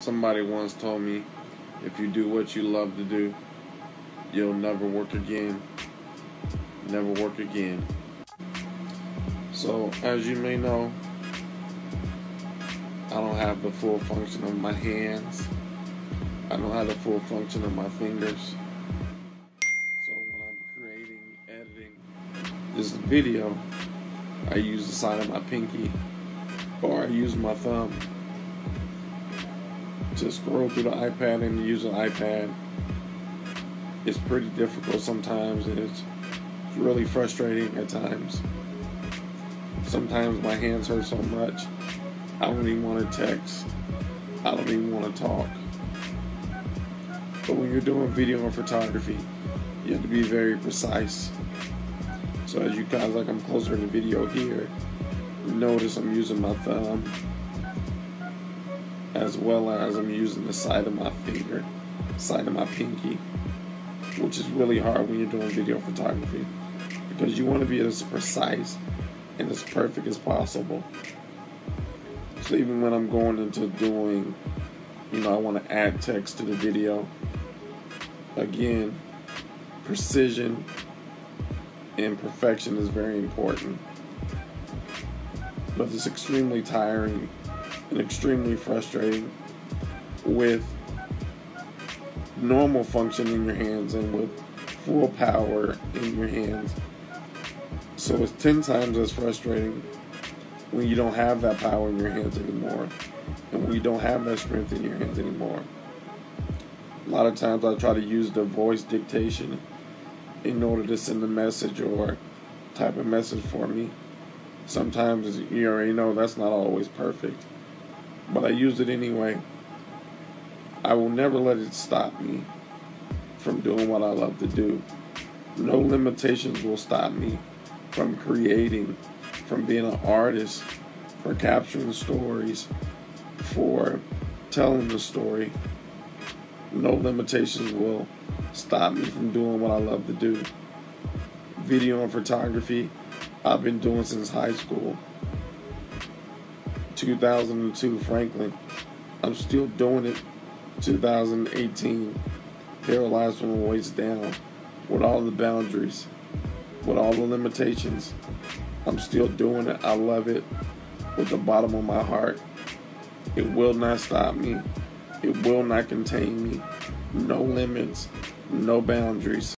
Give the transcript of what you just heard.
Somebody once told me, if you do what you love to do, you'll never work again. Never work again. So, as you may know, I don't have the full function of my hands. I don't have the full function of my fingers. So, when I'm creating, editing this video, I use the side of my pinky or I use my thumb to scroll through the iPad and use an iPad. It's pretty difficult sometimes and it's really frustrating at times. Sometimes my hands hurt so much, I don't even want to text. I don't even want to talk. But when you're doing video and photography, you have to be very precise. So as you guys, like I'm closer in the video here, notice I'm using my thumb as well as I'm using the side of my finger, side of my pinky, which is really hard when you're doing video photography because you want to be as precise and as perfect as possible. So even when I'm going into doing, you know, I want to add text to the video, again, precision and perfection is very important. But it's extremely tiring and extremely frustrating with normal function in your hands and with full power in your hands. So it's 10 times as frustrating when you don't have that power in your hands anymore and when you don't have that strength in your hands anymore. A lot of times I try to use the voice dictation in order to send a message or type a message for me. Sometimes you already know that's not always perfect but I use it anyway. I will never let it stop me from doing what I love to do. No limitations will stop me from creating, from being an artist, for capturing stories, for telling the story. No limitations will stop me from doing what I love to do. Video and photography, I've been doing since high school. 2002 Franklin. I'm still doing it 2018. Paralyzed from the waist down with all the boundaries, with all the limitations. I'm still doing it. I love it with the bottom of my heart. It will not stop me. It will not contain me. No limits, no boundaries.